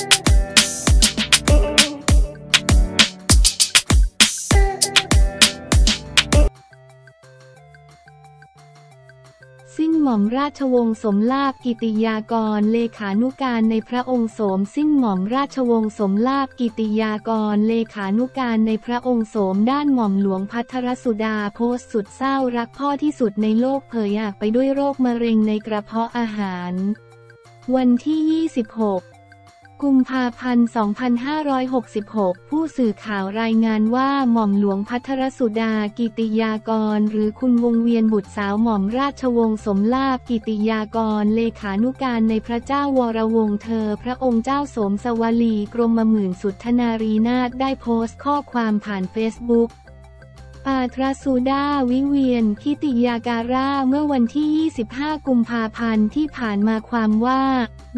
สิ้นหม่อมราชวงศ์สมลาภกิติยากรเลขานุการในพระองค์โสม สิ้นหม่อมราชวงศ์สมลาภกิติยากรเลขานุการในพระองค์โสม ด้านหม่อมหลวงพัทรสุดาโพสต์สุดเศร้ารักพ่อที่สุดในโลกเผยอยากไปด้วยโรคมะเร็งในกระเพาะอาหาร วันที่ 26 กุมภาพันธ์ 2566 ผู้สื่อข่าวรายงานว่าหม่อมหลวงภัทรสุดากิติยากร หรือคุณวิเวียนบุตรสาวหม่อมราชวงศ์สมลาภกิติยากร เลขานุการในพระเจ้าวรวงศ์เธอ พระองค์เจ้าสมสวลีกรมหมื่นสุทธนารีนาถได้โพสต์ข้อความผ่านเฟซบุ๊ก Patrasuda Vivien Kitiyakara เมื่อวันที่ 25 กุมภาพันธ์ที่ผ่านมาความว่า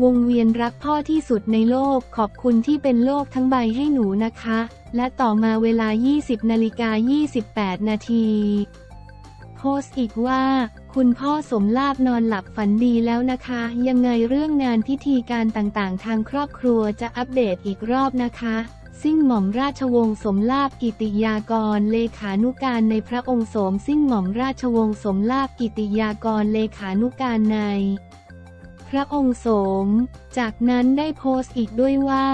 วงเวียนรักพ่อที่สุดในโลกขอบคุณที่เป็นโลกทั้งใบให้หนูนะคะ และต่อมาเวลา 20นาฬิกา28 นาทีโพสต์อีกว่า คุณพ่อสมลาบนอนหลับฝันดีแล้วนะคะ ยังไงเรื่องงานพิธีการต่างๆ ทางครอบครัวจะอัปเดตอีกรอบนะคะ สิ้นหม่อมราชวงศ์สมลาบกิติยากร เลขานุการในพระองค์สมสิ้นหม่อมราชวงศ์สมลาบกิติยากร เลขานุการใน พระองค์สม จากนั้นได้โพสต์อีกด้วยว่า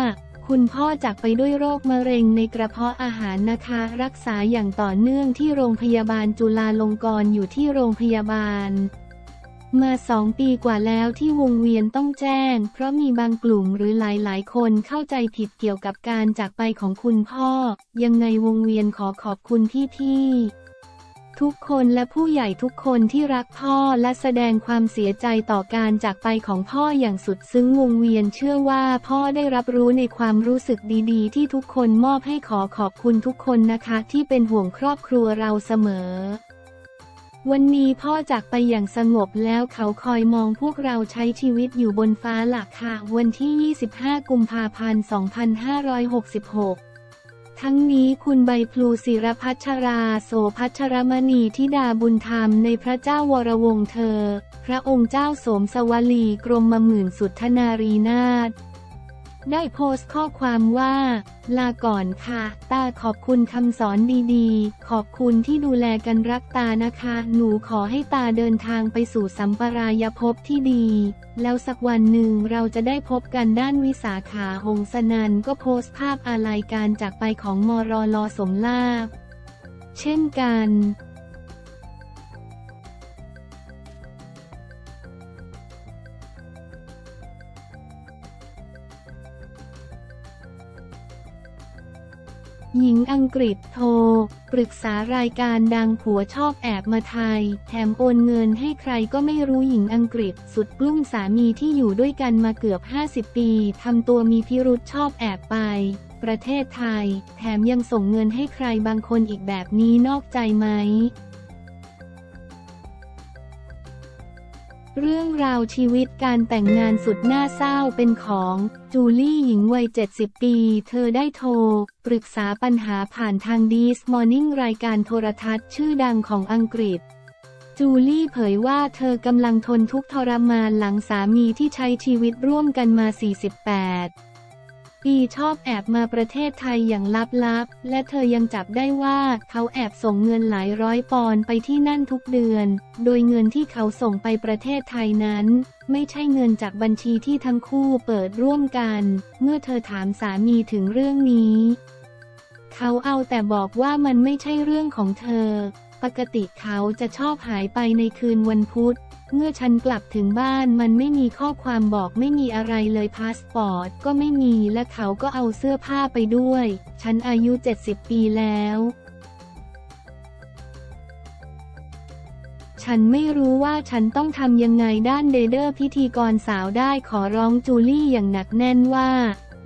คุณพ่อจากไปด้วยโรคมะเร็งในกระเพาะอาหารนะคะ รักษาอย่างต่อเนื่องที่โรงพยาบาลจุฬาลงกรณ์อยู่ที่โรงพยาบาล มาสองปีกว่าแล้วที่วงเวียนต้องแจ้ง เพราะมีบางกลุ่มหรือหลายๆ คนเข้าใจผิดเกี่ยวกับการจากไปของคุณพ่อ ยังไงวงเวียนขอขอบคุณพี่ๆทุกคนและผู้ใหญ่ทุกคนที่รักพ่อและแสดงความเสียใจต่อการจากไปของพ่ออย่างสุดซึ้งวงเวียนเชื่อว่าพ่อได้รับรู้ในความรู้สึกดีๆ ที่ทุกคนมอบให้ขอขอบคุณทุกคนนะคะ ที่เป็นห่วงครอบครัวเราเสมอ วันนี้พ่อจากไปอย่างสงบแล้วเขาคอยมองพวกเราใช้ชีวิตอยู่บนฟ้าหลักค่ะ วันที่ 25 กุมภาพันธ์ 2566 ทั้งนี้คุณใบพลูศิรพัชรา โสพัชรมณีทิดาบุญธรรมในพระเจ้าวรวงเธอ พระองค์เจ้าสมสวลีกรมมหมื่นสุทธนารีนาถ ได้โพสต์ข้อความว่า ลาก่อนค่ะ ตาขอบคุณคำสอนดีๆ ขอบคุณที่ดูแลกันรักตานะคะ หนูขอให้ตาเดินทางไปสู่สัมปรายภพที่ดี แล้วสักวันหนึ่งเราจะได้พบกันด้านวิสาขาหงสนันก็โพสต์ภาพอาลัยการจากไปของมรลสมลาภเช่นกัน หญิงอังกฤษโทร ปรึกษารายการดังผัวชอบแอบมาไทย แถมโอนเงินให้ใครก็ไม่รู้หญิงอังกฤษ สุดกลุ้มสามีที่อยู่ด้วยกันมาเกือบ 50 ปีทำตัวมีพิรุษชอบแอบไป ประเทศไทย แถมยังส่งเงินให้ใครบางคนอีกแบบนี้นอกใจไหมเรื่องราวชีวิตการแต่งงานสุดน่าเศร้าเป็นของ จูลี่หญิงวัย 70 ปี เธอได้โทร ปรึกษาปัญหาผ่านทางดีสมอร์นิ่งรายการโทรทัศน์ชื่อดังของอังกฤษ จูลี่เผยว่าเธอกำลังทนทุกข์ทรมานหลังสามีที่ใช้ชีวิตร่วมกันมา 48 ปีชอบแอบมาประเทศไทยอย่างลับๆ และเธอยังจับได้ว่าเขาแอบส่งเงินหลายร้อยปอนด์ไปที่นั่นทุกเดือน โดยเงินที่เขาส่งไปประเทศไทยนั้น ไม่ใช่เงินจากบัญชีที่ทั้งคู่เปิดร่วมกัน เมื่อเธอถามสามีถึงเรื่องนี้ เขาเอาแต่บอกว่ามันไม่ใช่เรื่องของเธอ ปกติเขาจะชอบหายไปในคืนวันพุธ เมื่อฉันกลับถึงบ้านมันไม่มีข้อความบอกไม่มีอะไรเลยพาสปอร์ตก็ไม่มีและเขาก็เอาเสื้อผ้าไปด้วย ฉันอายุ 70 ปีแล้ว ฉันไม่รู้ว่าฉันต้องทำยังไงด้านเดเดอร์พิธีกรสาวได้ขอร้องจูลี่อย่างหนักแน่นว่า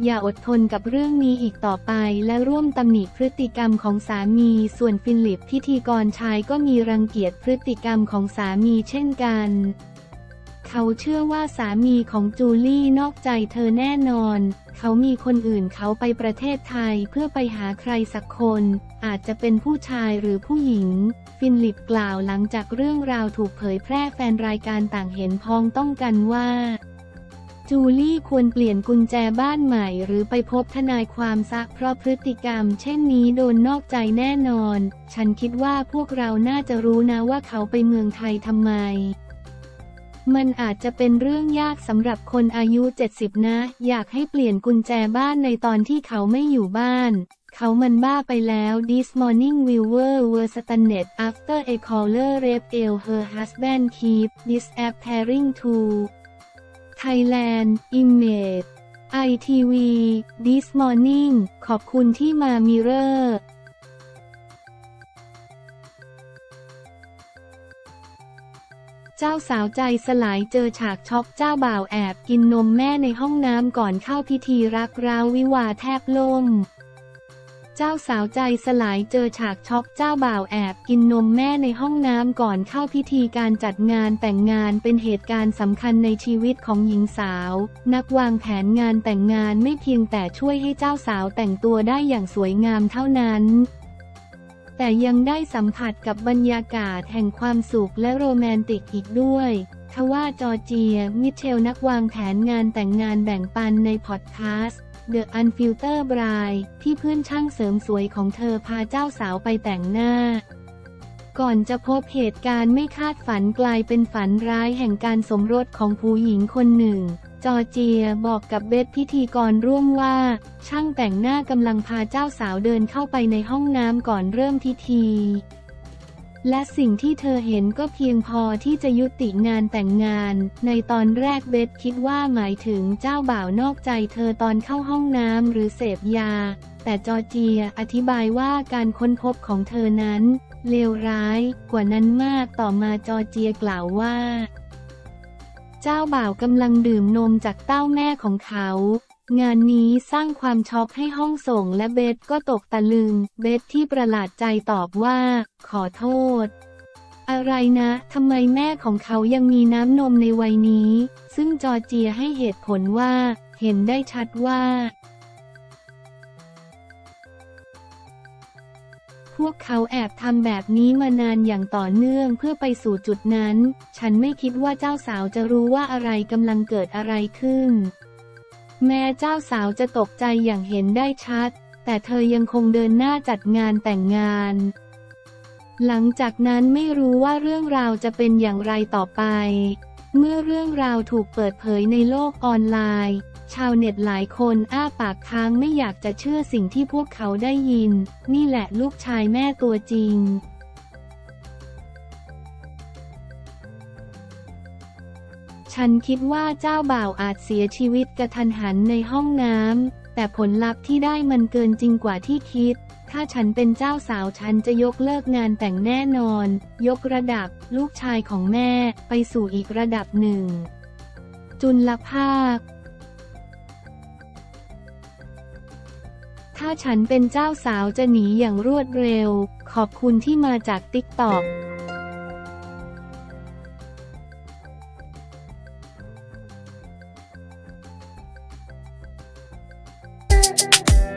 อย่าอดทนกับเรื่องนี้อีกต่อไป และร่วมตำหนิพฤติกรรมของสามี ส่วนฟิลิปพิธีกรชายก็มีรังเกียจพฤติกรรมของสามีเช่นกันเขาเชื่อว่าสามีของจูลี่นอกใจเธอแน่นอน เขามีคนอื่นเขาไปประเทศไทยเพื่อไปหาใครสักคน อาจจะเป็นผู้ชายหรือผู้หญิง ฟินลิปกล่าวหลังจากเรื่องราวถูกเผยแพร่แฟนรายการต่างเห็นพ้องต้องกันว่า จูลี่ควรเปลี่ยนกุญแจบ้านใหม่ หรือไปพบทนายความซักเพราะพฤติกรรม เช่นนี้โดนนอกใจแน่นอน ฉันคิดว่าพวกเราน่าจะรู้นะว่าเขาไปเมืองไทยทำไม มันอาจจะเป็นเรื่องยากสำหรับคนอายุ 70 นะ อยากให้เปลี่ยนกุญแจบ้านในตอนที่เขาไม่อยู่บ้าน เขามันบ้าไปแล้ว This morning viewer were stunned after a caller raped her husband keep this app pairing to Thailand Image ITV This Morning ขอบคุณที่มามิเรอร์เจ้าสาวใจสลายเจอฉากช็อกเจ้าบ่าวแอบกินนมแม่ในห้องน้ำก่อนเข้าพิธีรักร้าววิวาแทบล่ม เจ้าสาวใจสลายเจอฉากช็อกเจ้าบ่าวแอบกินนมแม่ในห้องน้ำก่อนเข้าพิธีการจัดงานแต่งงานเป็นเหตุการณ์สำคัญในชีวิตของหญิงสาว นักวางแผนงานแต่งงานไม่เพียงแต่ช่วยให้เจ้าสาวแต่งตัวได้อย่างสวยงามเท่านั้นแต่ยังได้สัมผัสกับบรรยากาศแห่งความสุขและโรแมนติกอีกด้วยทว่าจอร์เจีย มิเชลนักวางแผนงานแต่งงานแบ่งปันในพอดแคสต์ The Unfiltered Bride ที่เพื่อนช่างเสริมสวยของเธอพาเจ้าสาวไปแต่งหน้า ก่อนจะพบเหตุการณ์ไม่คาดฝันกลายเป็นฝันร้ายแห่งการสมรสของผู้หญิงคนหนึ่ง จอเจียบอกกับเบธพิธีกรร่วมว่า ช่างแต่งหน้ากำลังพาเจ้าสาวเดินเข้าไปในห้องน้ำก่อนเริ่มพิธี และสิ่งที่เธอเห็นก็เพียงพอที่จะยุติงานแต่งงาน ในตอนแรกเบธคิดว่าหมายถึงเจ้าบ่าวนอกใจเธอตอนเข้าห้องน้ำหรือเสพยา แต่จอร์เจียอธิบายว่าการค้นพบของเธอนั้น เลวร้ายกว่านั้นมากต่อมาจอร์เจียกล่าวว่า เจ้าบ่าวกำลังดื่มนมจากเต้าแม่ของเขา งานนี้สร้างความช็อกให้ห้องส่งและเบสก็ตกตะลึง เบสที่ประหลาดใจตอบว่า ขอโทษ อะไรนะทำไมแม่ของเขายังมีน้ำนมในวัยนี้ ซึ่งจอเจียให้เหตุผลว่า เห็นได้ชัดว่า พวกเขาแอบทำแบบนี้มานานอย่างต่อเนื่องเพื่อไปสู่จุดนั้น ฉันไม่คิดว่าเจ้าสาวจะรู้ว่าอะไรกำลังเกิดอะไรขึ้น แม้เจ้าสาวจะตกใจอย่างเห็นได้ชัด แต่เธอยังคงเดินหน้าจัดงานแต่งงาน หลังจากนั้นไม่รู้ว่าเรื่องราวจะเป็นอย่างไรต่อไป เมื่อเรื่องราวถูกเปิดเผยในโลกออนไลน์ ชาวเน็ตหลายคนอ้าปากค้างไม่อยากจะเชื่อสิ่งที่พวกเขาได้ยิน นี่แหละลูกชายแม่ตัวจริง ฉันคิดว่าเจ้าบ่าวอาจเสียชีวิตกระทันหันในห้องน้ำ แต่ผลลัพธ์ที่ได้มันเกินจริงกว่าที่คิด ถ้าฉันเป็นเจ้าสาวฉันจะยกเลิกงานแต่งแน่นอน ยกระดับลูกชายของแม่ไปสู่อีกระดับหนึ่ง จุลภาคถ้าฉันเป็นเจ้าสาวจะหนีอย่างรวดเร็ว ขอบคุณที่มาจากติ๊กต็อก yeah.